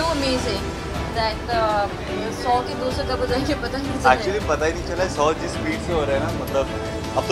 so amazing that uh, the 100 के 200 कब हो जाएँगे, पता नहीं एक्चुअली पता ही नहीं चला, सौ जिस स्पीड से हो रहा है ना मतलब अब तो